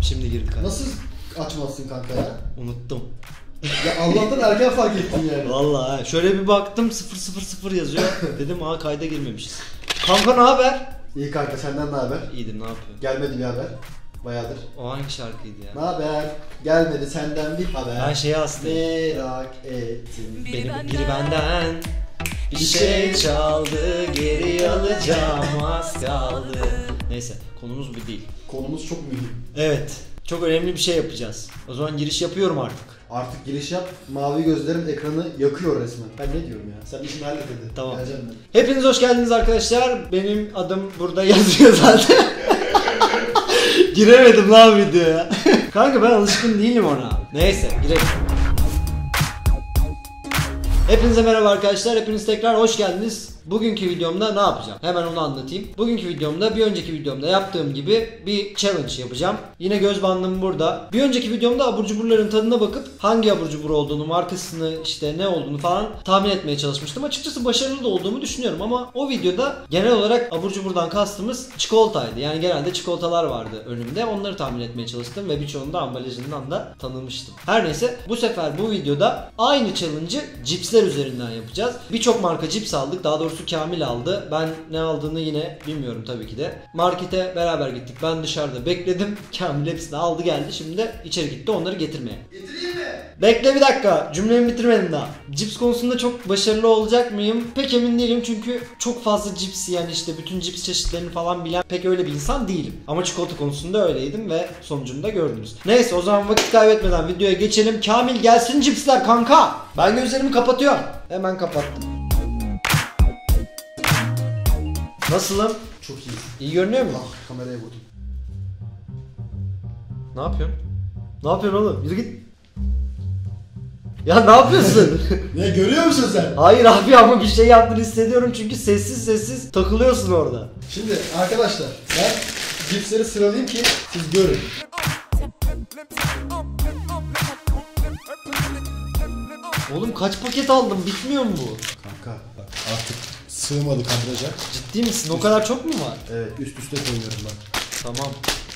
Şimdi girdi kanka. Nasıl açmazsın kanka ya? Unuttum. Ya Allah'tan erken fark ettin yani. Vallahi ha. şöyle bir baktım 000 yazıyor. Dedim aa kayda girmemişiz. Kanka ne haber? İyi kanka senden ne haber? İyidir ne yapıyorsun? Gelmedi bir haber. Bayağıdır. O hangi şarkıydı Ne ya? haber? Gelmedi senden bir haber. Ben şeyi hastayım. Merak ettim. Beni biri benden bir şey çaldı geri alacağım az kaldı. Neyse konumuz bu değil. Konumuz çok mühim. Evet çok önemli bir şey yapacağız. O zaman giriş yapıyorum artık. Artık giriş yap. Mavi gözlerim ekranı yakıyor resmen. Ben ne diyorum ya? Sen işini hallet hadi. Tamam. Geleceğim ben. Hepiniz hoş geldiniz arkadaşlar. Benim adım burada yazıyor zaten. Giremedim lan videoya. Kanka ben alışkın değilim ona. Neyse girelim. Hepinize merhaba arkadaşlar. Hepiniz tekrar hoş geldiniz. Bugünkü videomda ne yapacağım? Hemen onu anlatayım. Bugünkü videomda bir önceki videomda yaptığım gibi bir challenge yapacağım. Yine göz bandım burada. Bir önceki videomda abur cuburların tadına bakıp hangi abur cubur olduğunu, markasını, işte ne olduğunu falan tahmin etmeye çalışmıştım. Açıkçası başarılı da olduğumu düşünüyorum ama o videoda genel olarak abur cuburdan kastımız çikolataydı. Yani genelde çikolatalar vardı önümde. Onları tahmin etmeye çalıştım ve birçoğunu da ambalajından da tanımıştım. Her neyse bu sefer bu videoda aynı challenge'ı cipsler üzerinden yapacağız. Birçok marka cips aldık. Daha doğrusu Kamil aldı. Ben ne aldığını yine bilmiyorum tabii ki de. Markete beraber gittik. Ben dışarıda bekledim. Kamil hepsini aldı geldi. Şimdi de içeri gitti onları getirmeye. Getireyim mi? Bekle bir dakika. Cümlemi bitirmedim daha. Cips konusunda çok başarılı olacak mıyım? Pek emin değilim çünkü çok fazla cips yani işte bütün cips çeşitlerini falan bilen pek öyle bir insan değilim. Ama çikolata konusunda öyleydim ve sonucunu da gördünüz. Neyse o zaman vakit kaybetmeden videoya geçelim. Kamil gelsin cipsler kanka. Ben gözlerimi kapatıyorum. Hemen kapattım. Nasılım? Çok iyi. İyi görünüyor mu? Ah kameraya vurdum. Ne yapıyorsun? Ne yapıyorsun oğlum? Yürü git. Ya ne yapıyorsun? Ne görüyor musun sen? Hayır abi ama bir şey yaptığını hissediyorum çünkü sessiz sessiz takılıyorsun orada. Şimdi arkadaşlar ben cipsleri sıralayayım ki siz görün. Oğlum kaç paket aldın bitmiyor mu bu? Sığmadı kadraja. Ciddi misin? O kadar çok mu var? Evet üst üste koyuyorum ben. Tamam.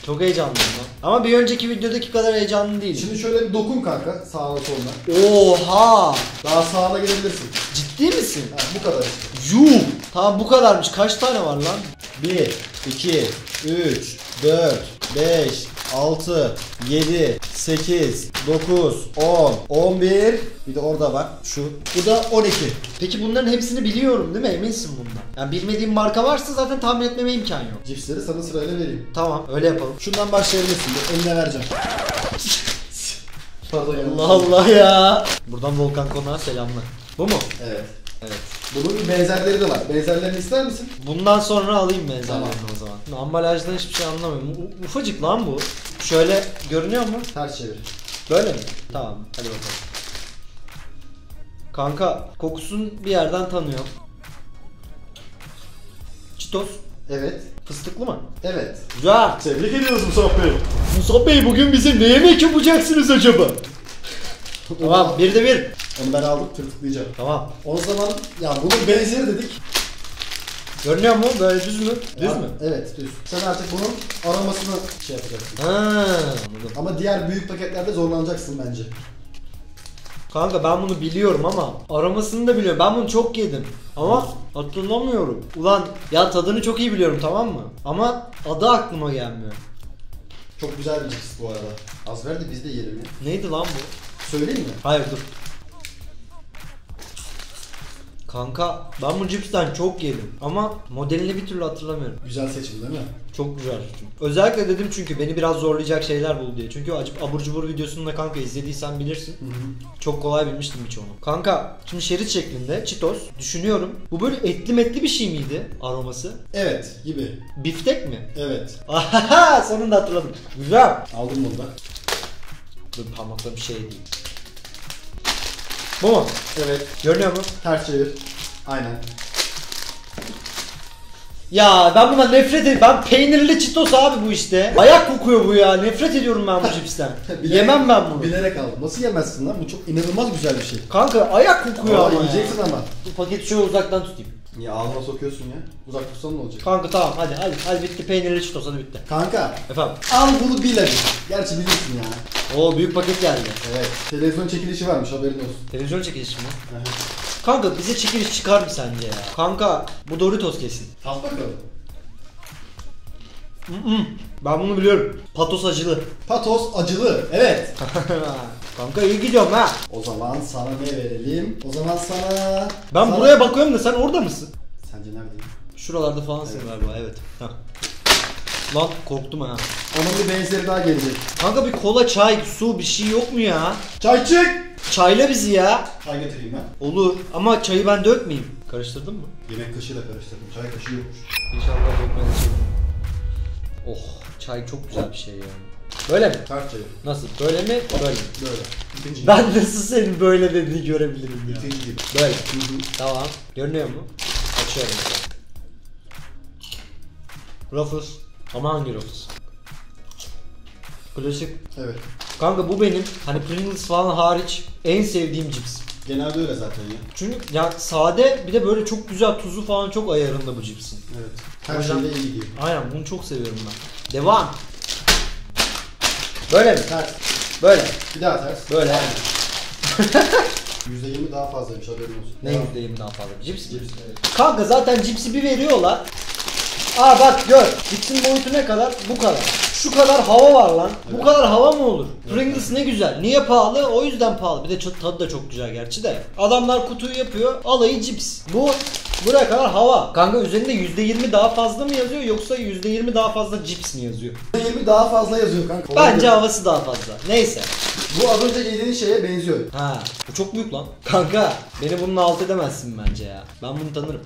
Çok heyecanlıyım lan. Ama bir önceki videodaki kadar heyecanlı değilim. Şimdi şöyle bir dokun kanka sağına soluna. Oha! Daha sağına girebilirsin. Ciddi misin? Ha, bu kadar işte. Yuh! Tamam bu kadarmış. Kaç tane var lan? 1, 2, 3, 4, 5, 6, 7, 8, 9, 10, 11. Bir de orada var şu. Bu da 12. Peki bunların hepsini biliyorum değil mi? Eminsin bundan. Yani bilmediğim marka varsa zaten tahmin etmeme imkan yok. Cipsleri sana sırayla vereyim. Tamam öyle yapalım. Şundan başlayabilirsin. Bir Eline vereceğim. Pardon. Allah Allah ya. Buradan Volkan Konak'a selamlar. Bu mu? Evet. Evet. Bunun bir benzerleri de var. Benzerlerini ister misin? Bundan sonra alayım benzerlerini Tamam. o zaman. Ambalajdan hiçbir şey anlamıyorum. U- ufacık lan bu. Şöyle görünüyor mu? Ters çevir. Böyle mi? Tamam. Hadi bakalım. Kanka kokusunu bir yerden tanıyorum. Çitos. Evet. Fıstıklı mı? Evet. Güzel. Tebrik ediyoruz Musab Bey. Musab Bey bugün bize ne yemek yapacaksınız acaba? tamam bir de bir. Onu ben aldım tırtıklayacağım. Tamam. O zaman ya bunun benzeri dedik. Görünüyor mu? Böyle düz mü? Düz mü? Evet düz. Sen artık bunun aromasını şey yapacaksın. Ha, anladım. Ama diğer büyük paketlerde zorlanacaksın bence. Kanka ben bunu biliyorum ama aromasını da biliyorum. Ben bunu çok yedim. Ama hatırlamıyorum. Ulan ya tadını çok iyi biliyorum tamam mı? Ama adı aklıma gelmiyor. Çok güzel bir cips bu arada. Az ver de biz de yiyelim ya. Neydi lan bu? Söyleyeyim mi? Hayır dur. Kanka ben bu cipsten çok yedim ama modelini bir türlü hatırlamıyorum. Güzel seçim değil mi? Çok güzel. Özellikle dedim çünkü beni biraz zorlayacak şeyler bul diye. Çünkü acı abur cubur videosunu da kanka izlediysen bilirsin. Hı hı. Çok kolay bilmiştim birçoğunu. Kanka şimdi şerit şeklinde Cheetos düşünüyorum. Bu böyle etli metli bir şey miydi aroması? Evet gibi. Biftek mi? Evet. Ahaha sonunda hatırladım. Güzel. Aldım bunu da. Dur parmakla bir şey değil. Bu mu? Evet. Görünüyor mu? Ters çevir. Aynen. Ya ben buna nefret ediyorum. Ben peynirli Cheetos abi bu işte. Ayak kokuyor bu ya. Nefret ediyorum ben bu cipsten. Bilerek- Yemem ben bunu. Bilerek aldım. Nasıl yemezsin lan? Bu çok inanılmaz güzel bir şey. Kanka ayak kokuyor Aa, ama ya. yiyeceksin ama. Bu paketi şöyle uzaktan tutayım. Niye ağzına sokuyorsun ya? Uzak tutsan ne olacak? Kanka tamam hadi hadi hadi bitti peynirli çitos hadi bitti. Kanka Efendim. al bunu bil hadi. Gerçi bilirsin ya. Oo büyük paket geldi. Evet. Televizyon çekilişi varmış haberin olsun. Televizyon çekilişi mi? Aha. Kanka bize çekiliş çıkar mı sence ya? Kanka bu Doritos kesin. Tat bakalım. Mm-mm. Ben bunu biliyorum. Patos acılı. Patos acılı. Evet. Kanka iyi gidiyorum ha. O zaman sana ne verelim? O zaman sana... Ben sana- buraya bakıyorum da sen orada mısın? Sence neredeyim? Şuralarda falansın galiba evet. Heh. Lan korktum ha. Onun bir benzeri daha gelecek. Kanka bir kola, çay, su bir şey yok mu ya? Çay çık! Çayla bizi ya. Çay getireyim ben. Olur ama çayı ben dökmeyeyim. Karıştırdın mı? Yemek kaşığıyla karıştırdım. Çay kaşığı yokmuş. İnşallah dökmeden Oh çay çok güzel bir şey ya. Böyle mi? Tart çayı. Nasıl? Böyle mi? Böyle mi? Böyle. İkinci. Ben nasıl senin böyle dediğini görebilirim ya. İkinci gibi. Böyle. Hı hı. Tamam. Görünüyor mu? Açıyorum. Ruffles. Ama hangi Ruffles? Klasik. Evet. Kanka bu benim hani Pringles falan hariç en sevdiğim cips. Genelde öyle zaten ya. Çünkü ya sade bir de böyle çok güzel tuzu falan çok ayarında bu cipsin. Evet. Her O yüzden- şeyle iyi gidiyor. Aynen bunu çok seviyorum ben. Devam. Böyle mi? Ters. Böyle. Bir daha ters. Böyle. %20 daha fazlaymış haberin olsun. Ne Devam. yüzdeyim daha fazla? Cips mi? Cips. Evet. Kanka zaten cipsi bir veriyorlar. Aa bak gör. Cipsin boyutu ne kadar? Bu kadar. Şu kadar hava var lan. Bu kadar hava mı olur? Pringles ne güzel. Niye pahalı? O yüzden pahalı. Bir de çok, tadı da çok güzel gerçi de. Adamlar kutuyu yapıyor. Alayı cips. Bu buraya kadar hava. Kanka üzerinde %20 daha fazla mı yazıyor yoksa %20 daha fazla cips mi yazıyor? %20 daha fazla yazıyor kanka. Bence Olabilir. havası daha fazla. Neyse. Bu az önce yediğin şeye benziyor. Ha, bu çok büyük lan. Kanka, beni bununla alt edemezsin bence ya. Ben bunu tanırım.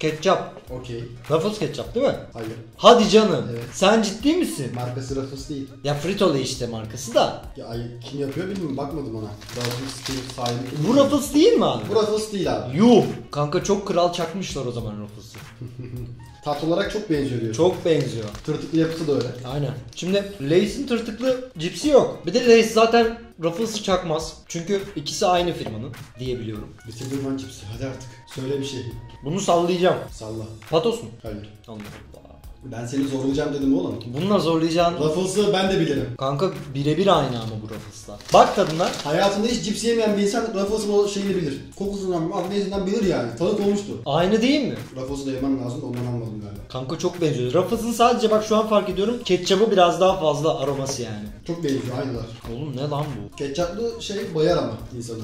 Ketçap. Okey. Ruffles ketçap değil mi? Hayır. Hadi canım. Evet. Sen ciddi misin? Markası Ruffles değil. Ya Fritole işte markası da. Ya ay kim yapıyor bilmiyorum bakmadım ona. Ruffles değil sahibi kim? Bu Ruffles değil mi abi? Bu Ruffles değil abi. Yuh. Kanka çok kral çakmışlar o zaman Ruffles'ı. Tat olarak çok benziyor diyor. Çok benziyor. Tırtıklı yapısı da öyle. Aynen. Şimdi Lay's'in tırtıklı cipsi yok. Bir de Lay's zaten Ruffles'ı çakmaz. Çünkü ikisi aynı firmanın diyebiliyorum. Bitirdim lan cipsi hadi artık. Söyle bir şey. Bunu sallayacağım. Salla. Patos mu? Hayır. Allah Allah. Ben seni zorlayacağım dedim oğlum. Bununla zorlayacağın Ruffles'ı ben de bilirim. Kanka birebir aynı ama bu Ruffles'la. Bak tadına. Hayatında hiç cips yemeyen bir insan Ruffles'ın o şeyini bilir. Kokusundan, adresinden bilir yani. Tadı konmuştu. Aynı değil mi? Ruffles'ı da yemem lazım da ondan almadım galiba. Kanka çok benziyor. Ruffles'ın sadece bak şu an fark ediyorum. Ketçabı biraz daha fazla aroması yani. Çok benziyor aynılar. Oğlum ne lan bu? Ketçaplı şey bayar ama insanı.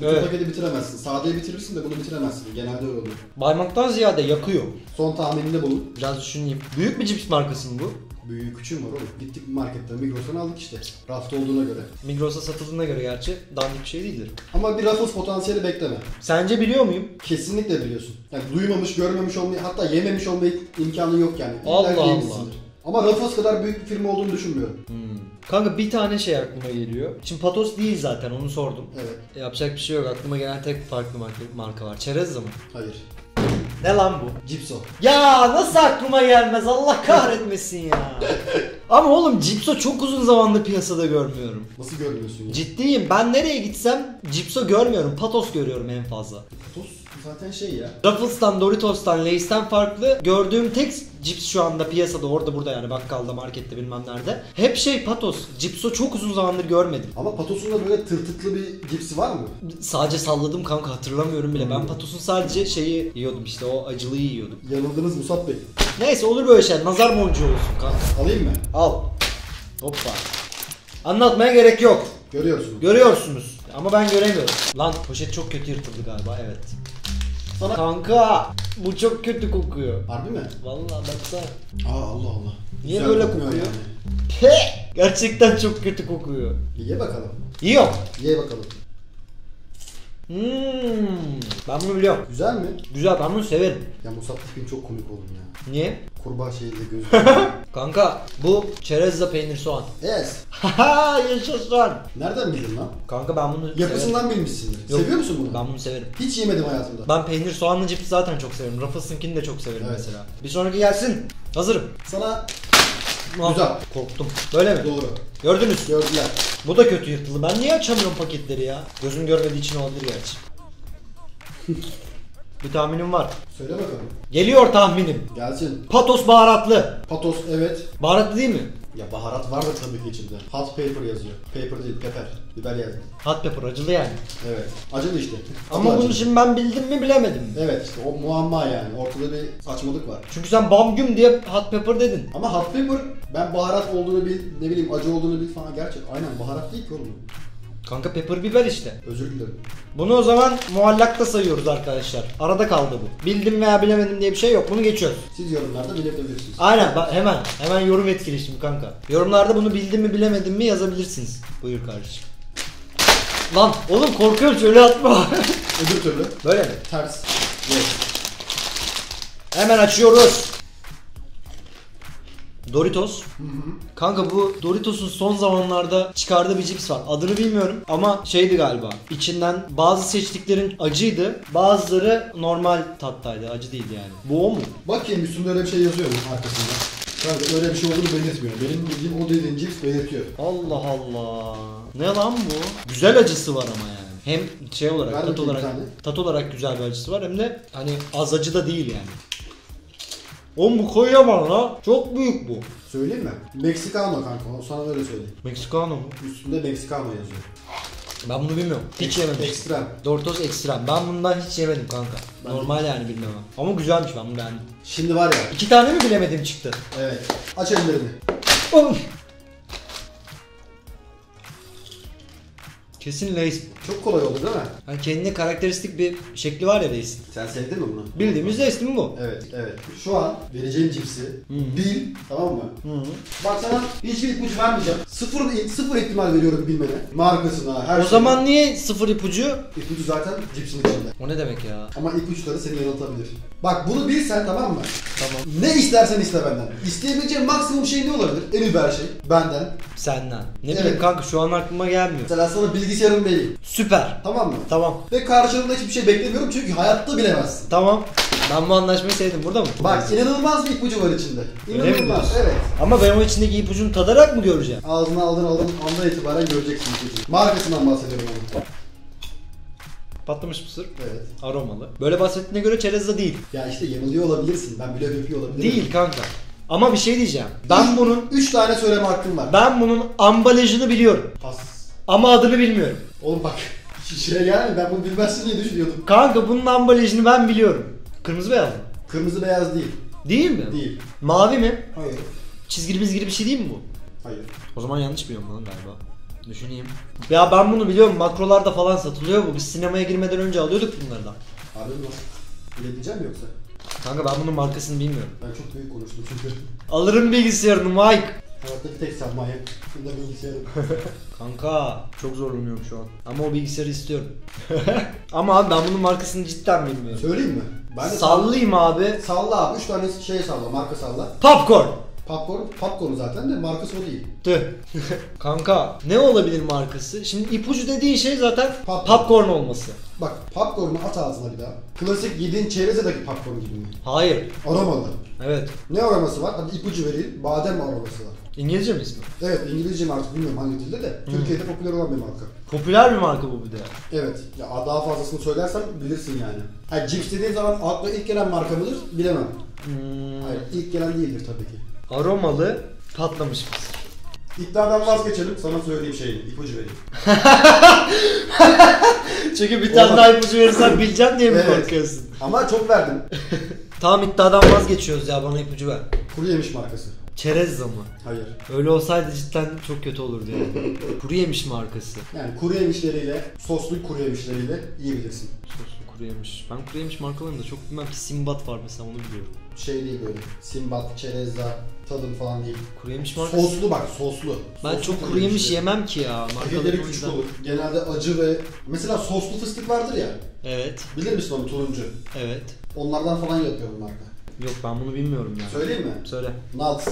Bütün Evet. paketi bitiremezsin. Sadeyi bitirirsin de bunu bitiremezsin. Genelde öyle oluyor. Baymaktan ziyade yakıyor. Son tahmininde bulun. Biraz düşüneyim. Büyük bir cips markası mı bu? Büyüğü küçüğü var oğlum. Gittik marketten Migros'tan aldık işte. Rafta olduğuna göre. Migros'a satıldığına göre gerçi dandik bir şey değildir. Ama bir Ruffles potansiyeli bekleme. Sence biliyor muyum? Kesinlikle biliyorsun. Yani duymamış, görmemiş olmayı, hatta yememiş olmayı imkanı yok yani. İlla Allah Allah. Ama Ruffles kadar büyük bir firma olduğunu düşünmüyorum. Hmm. Kanka bir tane şey aklıma geliyor. Şimdi Patos değil zaten onu sordum. Evet. Yapacak bir şey yok. Aklıma gelen tek farklı marka, marka var. Çerezza mı? Hayır. Ne lan bu? Cipso. Ya nasıl aklıma gelmez Allah kahretmesin ya. Ama oğlum Cipso çok uzun zamandır piyasada görmüyorum. Nasıl görmüyorsun ya? Ciddiyim ben nereye gitsem Cipso görmüyorum Patos görüyorum en fazla. Patos zaten şey ya. Ruffles'tan, Doritos'tan, Lay's'ten farklı gördüğüm tek cips şu anda piyasada orada burada yani bakkalda, markette bilmem nerede. Hep şey Patos. Cipso çok uzun zamandır görmedim. Ama Patos'un da böyle tırtıklı bir cipsi var mı? Sadece salladım kanka hatırlamıyorum bile. Ben Hmm. Patos'un sadece şeyi yiyordum işte o acılıyı yiyordum. Yanıldınız Musab Bey. Neyse olur böyle şey. Nazar boncuğu olsun kanka. Alayım mı? Al. Hoppa. Anlatmaya gerek yok. Görüyorsunuz. Görüyorsunuz. Ama ben göremiyorum. Lan poşet çok kötü yırtıldı galiba evet. Sana... Kanka bu çok kötü kokuyor. Harbi mi? Vallahi baksana. Aa Allah Allah. Niye Güzel böyle kokmuyor kokuyor? Yani. He! Gerçekten çok kötü kokuyor. Ye bakalım. Yiyorum. Ye bakalım. Hmm, ben bunu biliyorum. Güzel mi? Güzel ben bunu severim. Ya Musab tipin çok komik oğlum ya. Niye? Kurbağa şeyle gözü. Kanka bu çerezza peynir soğan. yes. Haha yaşasın. Nereden bildin lan? Kanka ben bunu severim. Yapısından bilmişsindir. Yok, Seviyor musun bunu? Ben bunu severim. Hiç yemedim hayatımda. Ben peynir soğanlı cips zaten çok severim. Ruffles'ınkini de çok severim Evet. mesela. Bir sonraki gelsin. Hazırım. Sana Al. Güzel. Korktum. Böyle mi? doğru. Gördünüz. Gördüler. Bu da kötü yırtıldı. Ben niye açamıyorum paketleri ya? Gözüm görmediği için olabilir gerçi. Bir tahminim var. Söyle bakalım. Geliyor tahminim. Gelsin. Patos baharatlı. Patos evet. Baharatlı değil mi? Ya baharat var da tabii ki içinde. Hot pepper yazıyor. Pepper değil, pepper. Biber yazıyor. Hot pepper acılı yani. Evet. Acılı işte. Ama bunu şimdi ben bildim mi bilemedim? Evet işte o muamma yani. Ortada bir saçmalık var. Çünkü sen bam güm diye hot pepper dedin. Ama hot pepper ben baharat olduğunu bil, ne bileyim acı olduğunu bil falan gerçek. Aynen baharat değil ki oğlum. Kanka pepper biber işte. Özür dilerim. Bunu o zaman muallakta sayıyoruz arkadaşlar. Arada kaldı bu. Bildim veya bilemedim diye bir şey yok. Bunu geçiyoruz. Siz yorumlarda bilebilirsiniz. Aynen bak hemen hemen yorum etkileşimi kanka. Yorumlarda bunu bildim mi bilemedim mi yazabilirsiniz. Buyur kardeşim. Lan oğlum korkuyorum şöyle atma. Öbür türlü Böyle mi? ters. Evet. Hemen açıyoruz. Doritos. Hı hı. Kanka bu Doritos'un son zamanlarda çıkardığı bir cips var. Adını bilmiyorum ama şeydi galiba. İçinden bazı seçtiklerin acıydı. Bazıları normal tattaydı. Acı değildi yani. Bu o mu? Bakayım üstünde öyle bir şey yazıyor mu arkasında? Kanka öyle bir şey olduğunu belirtmiyor. Benim bildiğim o dediğin cips belirtiyor. Allah Allah. Ne lan bu? Güzel acısı var ama yani. Hem şey olarak, Ver tat bakayım bir olarak, tane. tat olarak güzel bir acısı var hem de hani az acı da değil yani. Oğlum bu kocaman la. Çok büyük bu. Söyleyeyim mi? Mexicano kanka. o Sana öyle söyleyeyim. Mexicano mu? Üstünde Mexicano yazıyor. Ben bunu bilmiyorum. Hiç yemedim. Ekstrem. Doritos ekstrem. Ben bundan hiç yemedim kanka. Ben Normal yani bilmem ama. Ama güzelmiş ben bunu beğendim. Şimdi var ya. İki tane mi bilemedim çıktı? Evet. Aç ellerini. Oğlum. Kesin bu. Çok kolay oldu değil mi? Hani kendine karakteristik bir şekli var ya Lay's'in. Sen sevdin mi bunu? Bildiğimiz Lay's değil mi bu? Evet, evet. Şu an vereceğim cipsi Hı. bil, tamam mı? Hı. Bak sana hiçbir ipucu vermeyeceğim. Sıfır, sıfır ihtimal veriyorum bilmene. Markasına, her O şeye. zaman niye sıfır ipucu? ipucu zaten cipsin içinde. O ne demek ya? Ama ipuçları seni yanıltabilir. Bak bunu bilsen tamam mı? Tamam. Ne istersen iste benden. İsteyebileceğin maksimum şey ne olabilir? En über şey. Benden. Senden. Ne Evet. bileyim kanka şu an aklıma gelmiyor. Mesela sana bilgisayarım vereyim. Süper. Tamam mı? Tamam. Ve karşılığında hiçbir şey beklemiyorum çünkü hayatta bilemezsin. Tamam. Ben bu anlaşmayı sevdim. Burada mı? Bak inanılmaz bir ipucu var içinde. İnanılmaz. Evet. Ama ben o içindeki ipucunu tadarak mı göreceğim? Ağzına aldın aldın andan itibaren göreceksin ipucuyu. Markasından bahsediyorum onun. Patlamış mısır. Evet. Aromalı. Böyle bahsettiğine göre çerezde değil. Ya işte yanılıyor olabilirsin. Ben bile yapıyor olabilirim. Değil kanka. Ama bir şey diyeceğim. Ben bunun 3 tane söyleme hakkım var. ben bunun ambalajını biliyorum. Pas. Ama adını bilmiyorum. Oğlum bak. Şişire gelme ben bunu bilmezsin diye düşünüyordum. Kanka bunun ambalajını ben biliyorum. Kırmızı beyaz mı? Kırmızı beyaz değil. Değil mi? Değil. Mavi mi? Hayır. Çizgili bizgili bir şey değil mi bu? Hayır. O zaman yanlış biliyorum lan galiba. Düşüneyim. Ya ben bunu biliyorum. Makrolarda falan satılıyor bu. Biz sinemaya girmeden önce alıyorduk bunlardan. Abi nasıl? Bilebileceğim mi yoksa? Kanka ben bunun markasını bilmiyorum. Ben çok büyük konuştum çünkü. Alırım bilgisayarını Mike. Hayattaki tek sen manyak. De bilgisayarım. Kanka çok zorlanıyorum şu an. Ama o bilgisayarı istiyorum. Ama abi ben bunun markasını cidden bilmiyorum. Söyleyeyim mi? Ben de Sallayayım abi. Salla abi. 3 tane şey salla. Marka salla. Popcorn. Popcorn. Popcorn zaten de markası o değil. Tüh. Kanka ne olabilir markası? Şimdi ipucu dediğin şey zaten Popcorn. popcorn olması. Bak popcorn'u at ağzına bir daha. Klasik yediğin çerezedeki popcorn gibi mi? Hayır. Aromalı. Evet. Ne aroması var? Hadi ipucu vereyim. Badem aroması var. İngilizce mi ismi? Evet İngilizce mi artık bilmiyorum hangi dilde de. Türkiye'de popüler olan bir marka. Popüler bir marka bu bir de. Evet. Ya daha fazlasını söylersem bilirsin yani. Ha cips dediğin zaman akla ilk gelen marka mıdır? Bilemem. Hmm, Hayır ilk gelen değildir tabii ki. aromalı patlamış mısır. İddiadan vazgeçelim. Sana söyleyeyim şeyini. ipucu vereyim. Çünkü bir tane daha ipucu verirsen bileceğim diye mi Evet. korkuyorsun? Ama çok verdim. Tamam iddiadan vazgeçiyoruz ya bana ipucu ver. Kuru yemiş markası. Çerezza mı? Hayır. Öyle olsaydı cidden çok kötü olurdu yani. Kuru yemiş markası. Yani kuru yemişleriyle, soslu kuru yemişleriyle yiyebilirsin. Soslu kuru yemiş. Ben kuru yemiş markalarını da çok bilmem ki Simbat var mesela onu biliyorum. Şey değil böyle. Simbat, çerezza, tadım falan değil. Kuru yemiş markası. Soslu bak soslu. Ben Soslu çok kuru yemiş yemem ki ya. Markaları küçük olur. Genelde acı ve mesela soslu fıstık vardır ya. Evet. Bilir misin onu turuncu? Evet. Onlardan falan yapıyor bu marka. Yok ben bunu bilmiyorum yani. Söyleyeyim mi? Söyle. Nuts.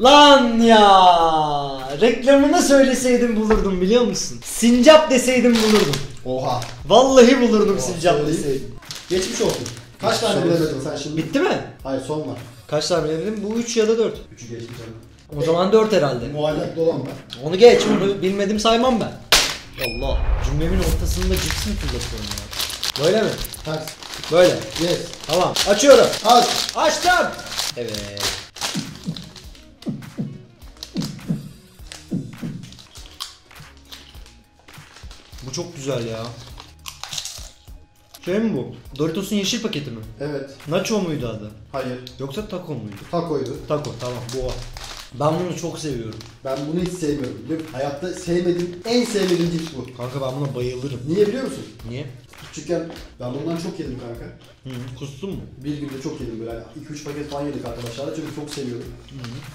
Lan ya reklamını söyleseydim bulurdum biliyor musun? Sincap deseydim bulurdum. Oha. Vallahi bulurdum Oha, sincap deseydim. Geçmiş olsun. Kaç tane Geçmiş bilemedin sen şimdi? Bitti mi? Hayır son var. Kaç tane bilemedim? Bu 3 ya da 4. Üçü geçti canım. O zaman 4 herhalde. Muallaklı olan var. Onu geç, onu bilmedim saymam ben. Allah, cümlemin ortasında cips mi fırlatıyorum ya? Böyle mi? Ters. Böyle. Yes. Tamam. Açıyorum. Aç. Açtım. Evet. Bu çok güzel ya. Şey mi bu? Doritos'un yeşil paketi mi? Evet. Nacho muydu adı? Hayır. Yoksa taco muydu? Takoydu. Taco tamam bu o. Ben bunu çok seviyorum. Ben bunu hiç sevmiyorum. biliyor musun? Hayatta sevmediğim, en sevmediğim cips bu. Kanka ben buna bayılırım. Niye biliyor musun? Niye? Küçükken ben bundan çok yedim kanka. Hı, kustun mu? Bir günde çok yedim böyle. 2-3 paket falan yedik arkadaşlarla çünkü çok seviyorum.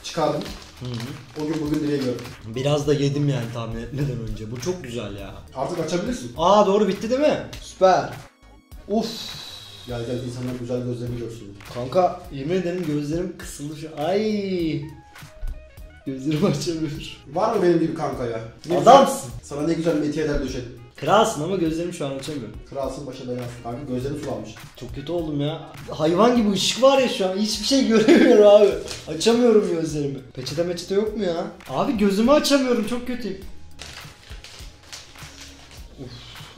Çıkardım. Hı hı. O gün bugün dilemiyorum. Biraz da yedim yani tahmin etmeden önce. Bu çok güzel ya. Artık açabilirsin. Aa doğru bitti değil mi? Süper. Uf. Gel gel insanlar güzel gözlerini görsün. Kanka yemin ederim gözlerim kısıldı şu Ay. Gözlerimi açamıyorum. Var mı benim gibi kanka ya? Ne Adamsın. Güzel, sana ne güzel metiyeler döşedim. Kralsın ama gözlerimi şu an açamıyorum. Kralsın başa belasın. Kanka gözlerim sulanmış. Çok kötü oldum ya. Hayvan gibi ışık var ya şu an. Hiçbir şey göremiyorum abi. Açamıyorum gözlerimi. Peçete meçete yok mu ya? Abi gözümü açamıyorum. Çok. Uf,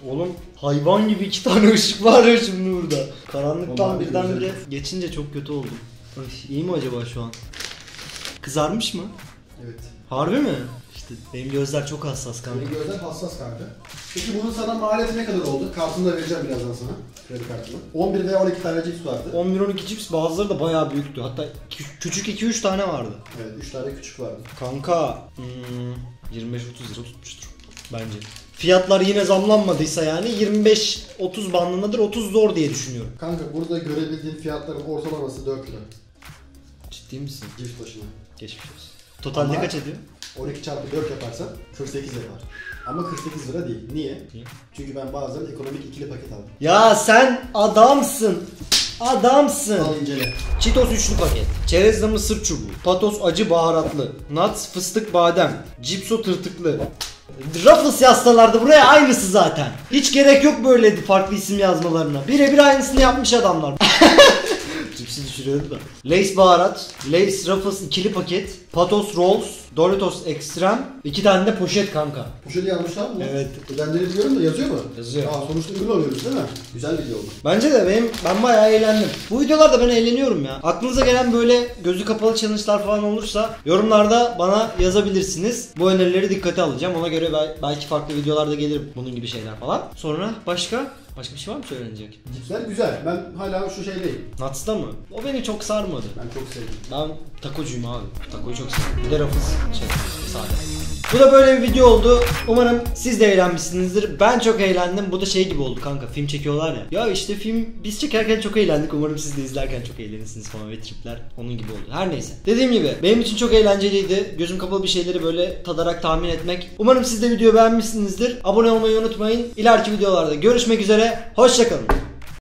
oğlum hayvan gibi iki tane ışık var ya şimdi burada. Karanlıktan birdenbire geçince çok kötü oldum. Ay, iyi mi acaba şu an? Kızarmış mı? Evet. Harbi mi? İşte benim gözler çok hassas kanka. Benim gözler hassas kanka. Peki bunun sana maliyeti ne kadar oldu? Kartını da vereceğim birazdan sana. Kredi kartını. 11 veya 12 tane cips vardı. 11-12 cips bazıları da bayağı büyüktü. Hatta kü- küçük 2-3 tane vardı. Evet 3 tane küçük vardı. Kanka hmm, 25-30 lira tutmuştur bence. Fiyatlar yine zamlanmadıysa yani 25-30 bandındadır 30 zor diye düşünüyorum. Kanka burada görebildiğin fiyatların ortalaması 4 lira. Ciddi misin? Cips başına. Geçmiş olsun. Totalde Ama- kaç ediyor? 12 çarpı 4 yaparsan 48 yapar. Ama 48 lira değil. Niye? Niye? Çünkü ben bazen ekonomik ikili paket aldım. Ya sen adamsın. Adamsın. Al incele. Cheetos üçlü paket. Çerezle mısır çubuğu. Patos acı baharatlı. Nuts fıstık badem. Cipso tırtıklı. Ruffles yazsalardı buraya aynısı zaten. Hiç gerek yok böyle farklı isim yazmalarına. Birebir aynısını yapmış adamlar. Cipsi düşürüyordu da. Lace baharat, Lace Ruffles ikili paket, Patos Rolls, Doritos Extreme, iki tane de poşet kanka. Poşeti yazmışlar mı? Evet. Ödenleri biliyorum da yazıyor mu? Yazıyor. Aa, sonuçta ürün alıyoruz değil mi? Güzel video oldu. Bence de benim ben bayağı eğlendim. Bu videolarda ben eğleniyorum ya. Aklınıza gelen böyle gözü kapalı challenge'lar falan olursa yorumlarda bana yazabilirsiniz. Bu önerileri dikkate alacağım. Ona göre bel- belki farklı videolarda gelir bunun gibi şeyler falan. Sonra başka başka bir şey var mı söylenecek? Cipsler güzel. Ben hala şu şeydeyim. Nuts'ta mı? O beni çok sarmadı. Ben çok sevdim. Ben takocuyum abi. Takoyu çok seviyorum. Bir de Ruffles şey sade. Bu da böyle bir video oldu. Umarım siz de eğlenmişsinizdir. Ben çok eğlendim. Bu da şey gibi oldu kanka. Film çekiyorlar ya. Ya işte film biz çekerken çok eğlendik. Umarım siz de izlerken çok eğlenirsiniz falan ve tripler onun gibi oldu. Her neyse. Dediğim gibi benim için çok eğlenceliydi. Gözüm kapalı bir şeyleri böyle tadarak tahmin etmek. Umarım siz de videoyu beğenmişsinizdir. Abone olmayı unutmayın. İleriki videolarda görüşmek üzere. Hoşçakalın.